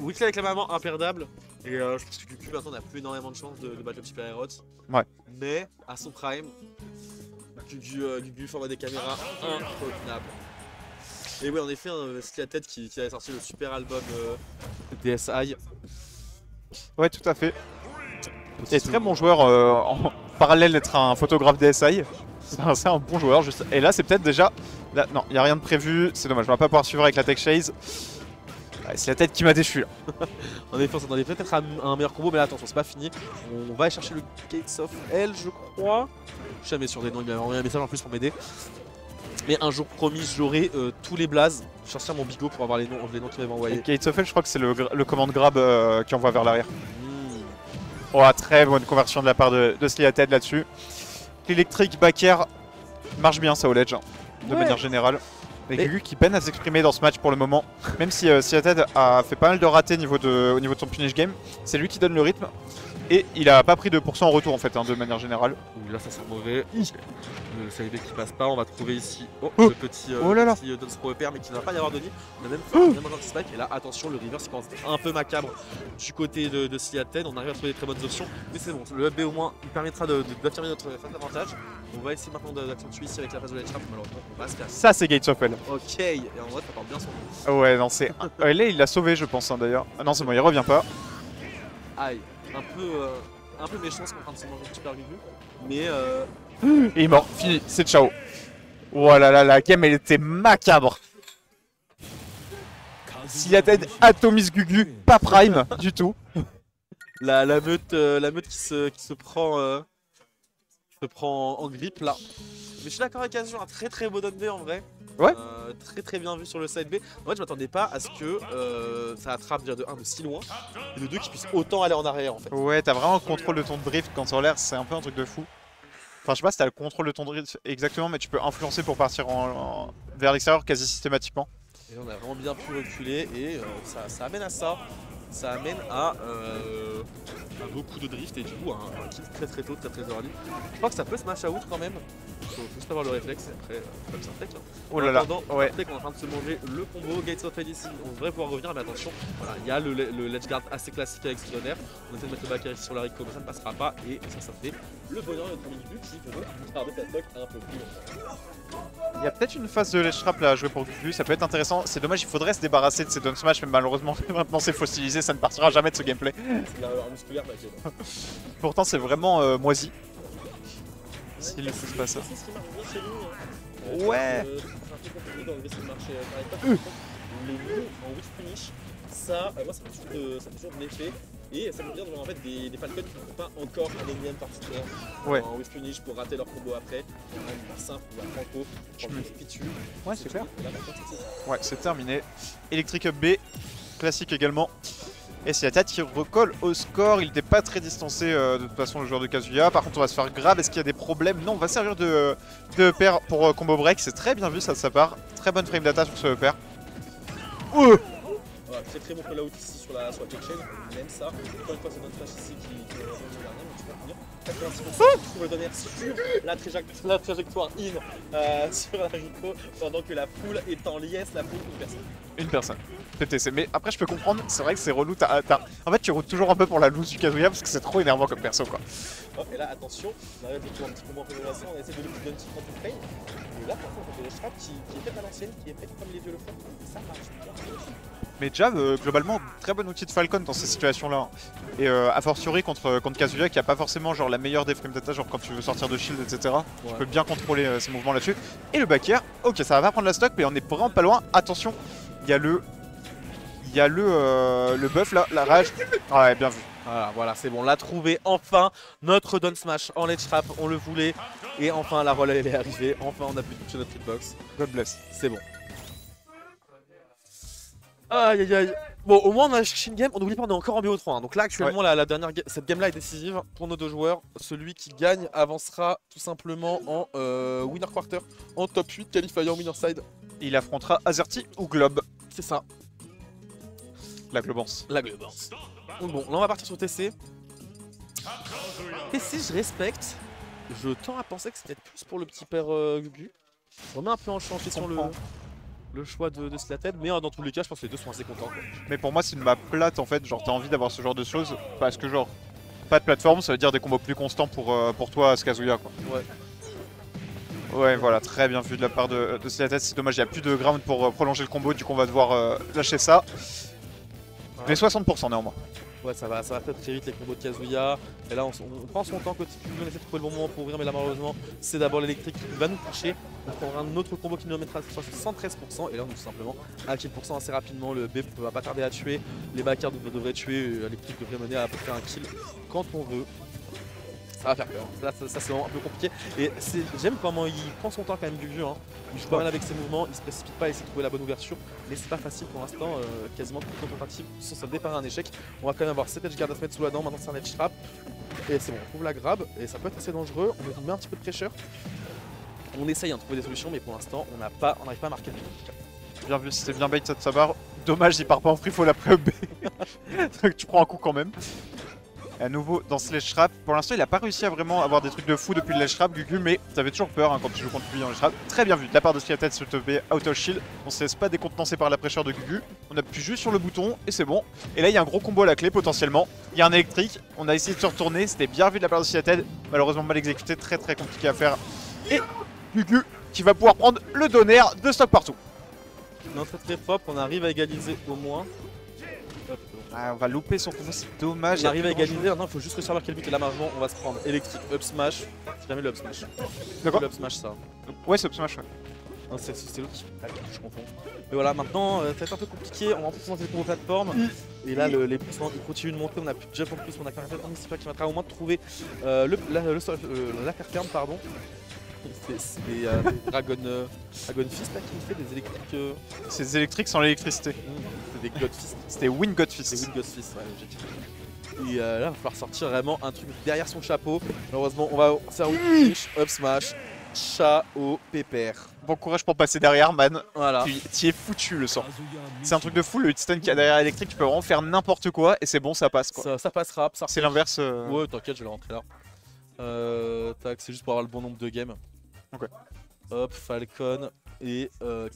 Weekly avec la maman imperdable. Et euh, je pense que Gugu maintenant n'a plus énormément de chances de, de battre le Super Herot. Ouais. Mais à son prime, Gugu, euh, Gugu format des caméras imprenable. Et oui, en effet, hein, c'est la tête qui, qui a sorti le super album euh, DSI. Ouais, tout à fait. Et très bon joueur euh, en parallèle d'être un photographe DSI. C'est un, bon joueur. Juste. Et là, c'est peut-être déjà. Là, non, il n'y a rien de prévu. C'est dommage, on va pas pouvoir suivre avec la Tech Chase. Ouais, c'est la tête qui m'a déchu. là. En effet, on s'attendait peut-être à un meilleur combo, mais là, attention, c'est pas fini. On va aller chercher le Gates of Hell, je crois. Je suis jamais sûr des noms, il m'a envoyé un message en plus pour m'aider. Mais un jour promis, j'aurai euh, tous les blazes. Je cherche mon bigot pour avoir les noms, les noms qu'il m'avait envoyés. Gates of Hell, je crois que c'est le, le commande grab euh, qui envoie vers l'arrière. Hmm. Oh, très bonne conversion de la part de, de Sliated là-dessus. L'électrique backer marche bien ça au ledge, hein, de Ouais. manière générale. Et Mais- Gugu qui peine à s'exprimer dans ce match pour le moment. Même si euh, Sliated a fait pas mal de ratés niveau de, au niveau de son punish game, c'est lui qui donne le rythme. Et il a pas pris 2% en retour en fait, hein, de manière générale. Ouh, là, ça sent mauvais. Le save qui passe pas, on va trouver ici oh, Oh. le petit, euh, Oh là là. petit euh, EPR, mais qui ne va pas y avoir de nid. On a même fait un même anti-spike. Et là, attention, le reverse commence un peu macabre du côté de, de. On arrive à trouver des très bonnes options, mais c'est bon. Le UB au moins il permettra de- de- d'affirmer notre phase d'avantage. On va essayer maintenant de- d'accentuer ici avec la phase de la trap. Malheureusement, on va se casser. Ça c'est Gates of Hell. Ok, et en vrai, ça porte bien son nom. Ouais, non, c'est. Ouais, là, il l'a sauvé, je pense, hein, d'ailleurs. Ah non, c'est bon, il revient pas. Aïe, un peu, euh, un peu méchant ce qu'on est en train de se manger super Gugu. Mais euh, Et il est mort, fini, c'est ciao. Oh là là, la game elle était macabre. Sliated atomise Gugu, pas prime du tout. la, la meute, euh, la meute qui se, qui se prend, euh, qui se prend en, en grippe là. Mais je suis d'accord avec Azure, un très très beau down B en vrai. Ouais. Euh, très très bien vu sur le side B. En fait, je m'attendais pas à ce que euh, ça attrape déjà de 1 de si loin et de 2 qui puisse autant aller en arrière en fait. Ouais, t'as vraiment le contrôle de ton drift quand t'es en l'air, c'est un peu un truc de fou. Enfin, je sais pas si t'as le contrôle de ton drift exactement, mais tu peux influencer pour partir en, en- vers l'extérieur quasi systématiquement. Et on a vraiment bien pu reculer et euh, ça, ça amène à ça. Ça amène à, à beaucoup de drift et du coup un, un kill très très tôt, très très early. Je crois que ça peut se match out quand même. Faut faut juste avoir le réflexe et après, euh, comme ça, tech. hein. Oh là là, ouais. On est en train de se manger le combo Gates of ici. On devrait pouvoir revenir, mais attention, voilà, il y a le, le ledge guard assez classique avec Stoner. On essaie de mettre le back sur la Rico, mais ça ne passera pas. Et ça, ça fait le bonheur de notre ami Gugu qui peut donc un peu plus longtemps. Il y a peut-être une phase de ledge trap là à jouer pour Gugu, ça peut être intéressant. C'est dommage, il faudrait se débarrasser de ces down smash, mais malheureusement maintenant c'est fossilisé, ça ne partira jamais de ce gameplay. Bah. Pourtant c'est vraiment euh, moisi. S'il laisse se passer. C'est ce qui marche bien chez nous. hein. Ouais. Euh, euh, ça, euh, moi ça fait toujours de, ça fait toujours de l'effet. Et ça veut dire de voir en fait des, des Falcons qui ne font pas encore un énième particulier Ouais. en punish pour rater leur combo après. Pas simple, Franco, Je me- pitu. Ouais, c'est clair. Là, Ouais, c'est terminé. Electric Up B, classique également. Et c'est la tête qui recolle au score. Il n'était pas très distancé euh, de toute façon, le joueur de Kazuya. Par contre, on va se faire grab. Est-ce qu'il y a des problèmes? Non, on va servir de, de pair pour euh, combo break. C'est très bien vu ça de sa part. Très bonne frame data sur ce pair. Ouh Voilà, très très bon call out ici sur la, sur la tech chain, on aime ça. Encore une fois, c'est notre flash ici qui, qui est revenu dernier, mais tu vas finir. 86% tu trouves le donner sur la, traje- la trajectoire in euh, sur la Rico, pendant que la poule est en liesse, la poule une personne. Une personne. TTC. Mais après, je peux comprendre. C'est vrai que c'est relou. t'as- t'as- En fait, tu routes toujours un peu pour la loose du Kazuya parce que c'est trop énervant comme perso quoi. Hop, et là, attention, on arrive à un petit peu moins fédération, on essaie de lui donner un petit peu de frame. Et là, par contre, on fait des traps qui, qui est faite à l'ancienne, qui est faite comme les vieux le font, et ça marche bien. Mais Jav, euh, globalement, très bon outil de Falcon dans ces situations-là. Et euh, a fortiori contre, contre Kazuya qui a pas forcément genre la meilleure des frame data, genre quand tu veux sortir de shield, etc. Tu peux bien contrôler euh, ses mouvements là-dessus. Et le back air, ok, ça va pas prendre la stock, mais on est vraiment pas loin. Attention, il y a le. Il y a le, euh, le buff là, la rage. Ah ouais, bien vu. Voilà, voilà, c'est bon, on l'a trouvé enfin, notre down smash en ledge trap, on le voulait, et enfin la roll elle est arrivée, enfin on a pu toucher notre hitbox, God bless. c'est bon. Aïe aïe aïe. Bon, au moins on a Shin Game, on n'oublie pas, on est encore en BO3. hein. Donc là, actuellement, la, la dernière, ga- cette game là est décisive pour nos deux joueurs. Celui qui gagne avancera tout simplement en euh, winner quarter, en top 8, qualifier en winner side. Il affrontera Azerty ou Globe. C'est ça, La Globance. la globance. Donc bon, là on va partir sur TC. TC, je respecte. Je tends à penser que c'est peut-être plus pour le petit père euh, Gugu. Je remets un peu en champ question le. choix de, de Slated, mais euh, dans tous les cas, je pense que les deux sont assez contents. quoi. Mais pour moi, c'est une map plate en fait. Genre, t'as envie d'avoir ce genre de choses parce que, genre, pas de plateforme, ça veut dire des combos plus constants pour, euh, pour toi, Skazuya quoi. Ouais. Ouais, voilà, très bien vu de la part de, de Slated. C'est dommage, il n'y a plus de ground pour euh, prolonger le combo, du coup, on va devoir euh, lâcher ça. Mais 60% néanmoins. Ouais, ça va, ça va peut-être très vite les combos de Kazuya. Et là, on, on prend son temps côté on essaie de trouver le bon moment pour ouvrir, mais là, malheureusement, c'est d'abord l'électrique qui va nous toucher. On prendra un autre combo qui nous mettra à 113%. Et là, on est tout simplement à 1% assez rapidement. Le B va pas tarder à tuer. Les backers devraient, tuer. euh, L'électrique devrait mener à peu près un kill quand on veut. Ça va faire peur. Là, ça, ça, c'est vraiment un peu compliqué. Et j'aime comment il prend son temps quand même, Gugu. Hein. Il joue pas mal avec ses mouvements, il se précipite pas, il essaie de trouver la bonne ouverture. Mais c'est pas facile pour l'instant. euh, quasiment sont sur le départ à un échec. On va quand même avoir 7 edge guard à se mettre sous la dent. Maintenant, c'est un edge trap. Et c'est bon, on trouve la grab. Et ça peut être assez dangereux. On met un petit peu de pressure. On essaye hein, de trouver des solutions, mais pour l'instant, on n'a pas, on n'arrive pas à marquer le. Bien vu, c'était bien bait de sa barre. Dommage, il part pas en free fall après B. Donc tu prends un coup quand même. À nouveau dans Sledge Trap. Pour l'instant, il a pas réussi à vraiment avoir des trucs de fou depuis le Ledge Trap, Gugu, mais t'avais toujours peur hein, quand tu joues contre lui en Ledge Trap. Très bien vu de la part de Sliatet sur te B out of shield. On se laisse pas décontenancer par la pression de Gugu. On appuie juste sur le bouton et c'est bon. Et là, il y a un gros combo à la clé potentiellement. Il y a un électrique. On a essayé de se retourner. C'était bien vu de la part de Sliatet. Malheureusement, mal exécuté. Très très compliqué à faire. Et Gugu qui va pouvoir prendre le donner de stock partout. Non, très très propre. On arrive à égaliser au moins. Ah, on va louper son combo, c'est dommage. On arrive à égaliser. Maintenant, il faut juste marquer le but. Et là, malheureusement, on va se prendre électrique, up smash. C'est jamais le up smash. D'accord. Le up smash, ça. Ouais, c'est Smash. Ouais. Non, c'est c'est l'autre qui. Ah, je confonds. Mais voilà, maintenant, euh, ça va être un peu compliqué. On va en plus monter les plateformes. Et là, le- les points ils continuent de monter. On a plus de jump en plus. On a quand même un qui va au moins de trouver euh, le, la, le euh, la ferme. Pardon. C'est des, euh, des Dragon, euh, Dragon Fist là qui fait des électriques. euh, C'est des électriques sans l'électricité. hmm, c'est des God Fist. C'était Win God Fist. Wind Ghost Fist, ouais, logique. Et euh, là, il va falloir sortir vraiment un truc derrière son chapeau. Malheureusement, on va faire up smash, Chao pépère. Bon courage pour passer derrière, man. Voilà. Tu tu y es foutu le sang. C'est un truc de fou, le stun qui a derrière électrique, tu peux vraiment faire n'importe quoi et c'est bon, ça passe quoi. Ça, ça passera. Ça C'est l'inverse. euh, Ouais, t'inquiète, je vais rentrer là. Euh, tac, c'est juste pour avoir le bon nombre de games. Hop, Falcon et euh.